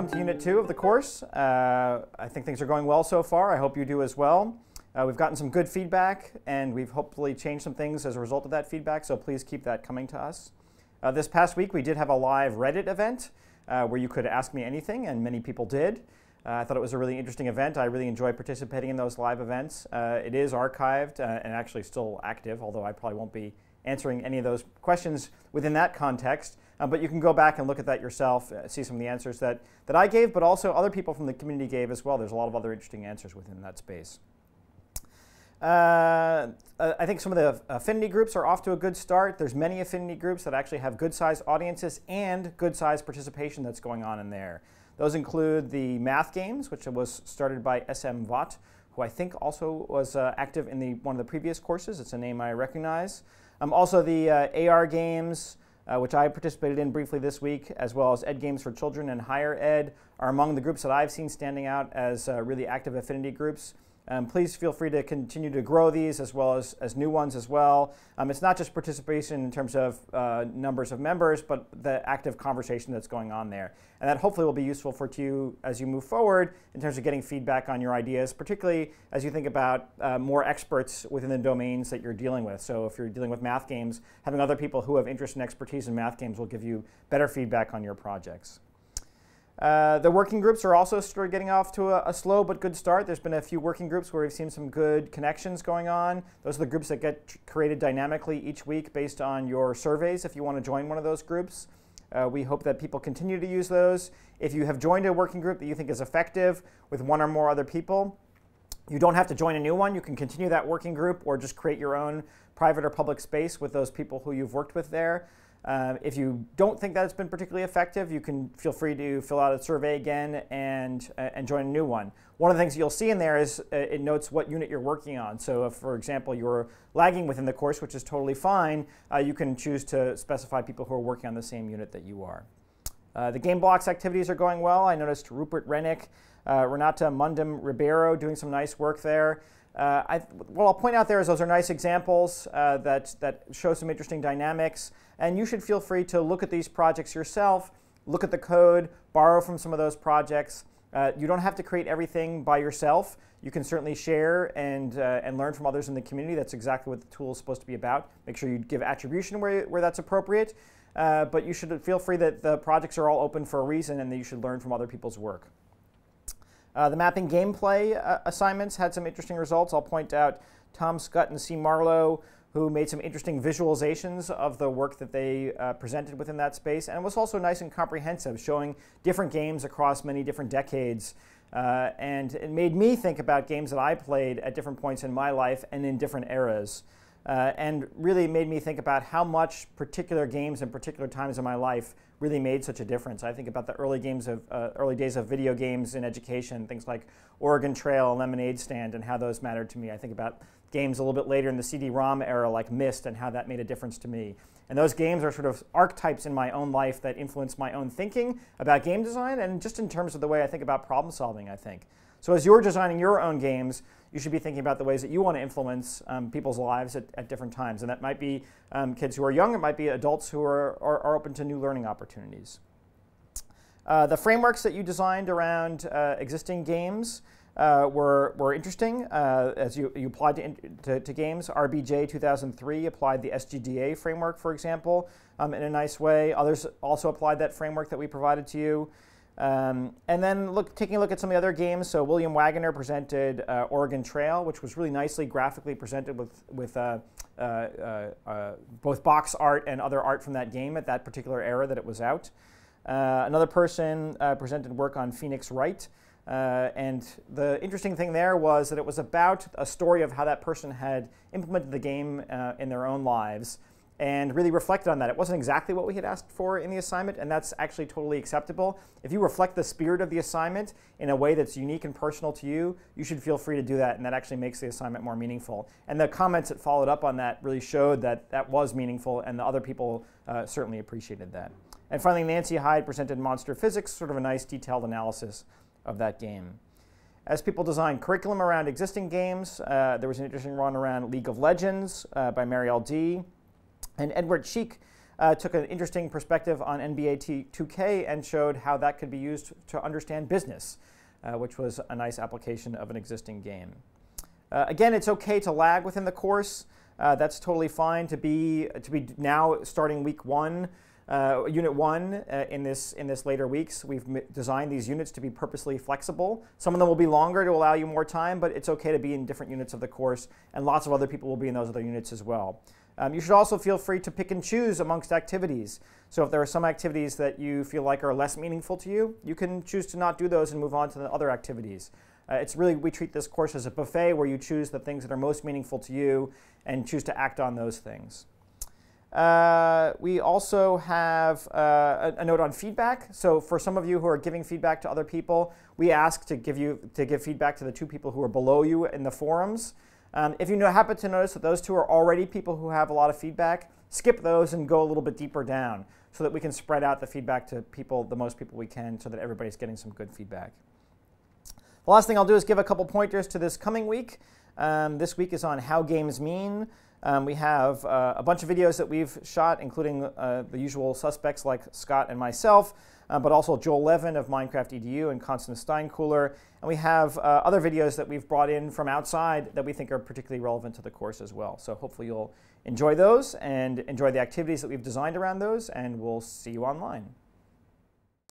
welcome to Unit 2 of the course. Uh, I think things are going well so far. I hope you do as well. Uh, we've gotten some good feedback, and we've hopefully changed some things as a result of that feedback, so please keep that coming to us. Uh, this past week, we did have a live Reddit event uh, where you could ask me anything, and many people did. Uh, I thought it was a really interesting event. I really enjoy participating in those live events. Uh, it is archived and actually still active, although I probably won't be answering any of those questions within that context. Uh, but you can go back and look at that yourself, uh, see some of the answers that, that I gave, but also other people from the community gave as well. There's a lot of other interesting answers within that space. Uh, uh I think some of the affinity groups are off to a good start. There's many affinity groups that actually have good sized audiences and good sized participation that's going on in there. Those include the math games, which was started by SM Vought, who I think also was uh, active in the, one of the previous courses. It's a name I recognize. Um, also the uh, AR games, uh, which I participated in briefly this week, as well as Ed Games for Children and Higher Ed, are among the groups that I've seen standing out as uh, really active affinity groups. Um, please feel free to continue to grow these as well as, as new ones as well. Um, it's not just participation in terms of uh, numbers of members, but the active conversation that's going on there. And that hopefully will be useful for you as you move forward in terms of getting feedback on your ideas, particularly as you think about uh, more experts within the domains that you're dealing with. So if you're dealing with math games, having other people who have interest and expertise in math games will give you better feedback on your projects. Uh, the working groups are also getting off to a, a, slow but good start. There's been a few working groups where we've seen some good connections going on. Those are the groups that get created dynamically each week based on your surveys if you want to join one of those groups. Uh, we hope that people continue to use those. If you have joined a working group that you think is effective with one or more other people, you don't have to join a new one. You can continue that working group or just create your own private or public space with those people who you've worked with there. Uh, if you don't think that it's been particularly effective, you can feel free to fill out a survey again and, uh, and join a new one. One of the things you'll see in there is uh, it notes what unit you're working on. So if, for example, you're lagging within the course, which is totally fine, uh, you can choose to specify people who are working on the same unit that you are. Uh, the game blocks activities are going well. I noticed Rupert Rennick, uh, Renata Mundum Ribeiro doing some nice work there. Uh, I, what I'll point out there is those are nice examples uh, that, that show some interesting dynamics. And you should feel free to look at these projects yourself, look at the code, borrow from some of those projects. Uh, you don't have to create everything by yourself. You can certainly share and, and learn from others in the community. That's exactly what the tool is supposed to be about. Make sure you give attribution where, where that's appropriate. Uh, but you should feel free that the projects are all open for a reason and that you should learn from other people's work. Uh, the mapping gameplay uh, assignments had some interesting results. I'll point out Tom Scott and C. Marlowe, who made some interesting visualizations of the work that they uh, presented within that space. And it was also nice and comprehensive, showing different games across many different decades. Uh, and it made me think about games that I played at different points in my life and in different eras. Uh, and really made me think about how much particular games and particular times in my life really made such a difference. I think about the early games of uh, early days of video games in education, things like Oregon Trail, Lemonade Stand, and how those mattered to me. I think about games a little bit later in the CD-ROM era, like Myst, and how that made a difference to me. And those games are sort of archetypes in my own life that influence my own thinking about game design, and just in terms of the way I think about problem solving. I think. So as you're designing your own games, you should be thinking about the ways that you want to influence um, people's lives at, at, different times. And that might be um, kids who are young, it might be adults who are, are, are open to new learning opportunities. Uh, the frameworks that you designed around uh, existing games uh, were, were interesting uh, as you, you applied to, to, to, games. RBJ 2003 applied the SGDA framework, for example, um, in a nice way. Others also applied that framework that we provided to you. Um, and then look, taking a look at some of the other games. So William Waggoner presented uh, Oregon Trail, which was really nicely graphically presented with, with uh, uh, uh, uh both box art and other art from that game at that particular era that it was out. Uh, another person presented work on Phoenix Wright. and the interesting thing there was that it was about a story of how that person had implemented the game in their own lives and really reflected on that. It wasn't exactly what we had asked for in the assignment, and that's actually totally acceptable. If you reflect the spirit of the assignment in a way that's unique and personal to you, you should feel free to do that, and that actually makes the assignment more meaningful. And the comments that followed up on that really showed that that was meaningful, and the other people uh, certainly appreciated that. And finally, Nancy Hyde presented Monster Physics, sort of a nice detailed analysis of that game. As people design curriculum around existing games, uh, there was an interesting one around League of Legends uh, by Mary L. D. And Edward Cheek uh, took an interesting perspective on NBA 2K and showed how that could be used to understand business, uh, which was a nice application of an existing game. Uh, again, it's okay to lag within the course. Uh, that's totally fine to be to be now starting week one. Uh, unit one uh, in this in this later weeks, we've designed these units to be purposely flexible. Some of them will be longer to allow you more time, but it's okay to be in different units of the course, and lots of other people will be in those other units as well. Um, you should also feel free to pick and choose amongst activities. So if there are some activities that you feel like are less meaningful to you, you can choose to not do those and move on to the other activities. Uh, it's really, we treat this course as a buffet where you choose the things that are most meaningful to you and choose to act on those things. Uh, we also have uh, a, a, note on feedback. So for some of you who are giving feedback to other people, we ask to give you to give feedback to the two people who are below you in the forums. Um, if you know, happen to notice that those two are already people who have a lot of feedback, skip those and go a little bit deeper down so that we can spread out the feedback to people, the most people we can, so that everybody's getting some good feedback. The last thing I'll do is give a couple pointers to this coming week. Um, this week is on how games mean. Um, we have uh, a bunch of videos that we've shot, including uh, the usual suspects like Scott and myself, uh, but also Joel Levin of Minecraft EDU and Constance Steinkuehler. And we have uh, other videos that we've brought in from outside that we think are particularly relevant to the course as well. So hopefully you'll enjoy those and enjoy the activities that we've designed around those, and we'll see you online.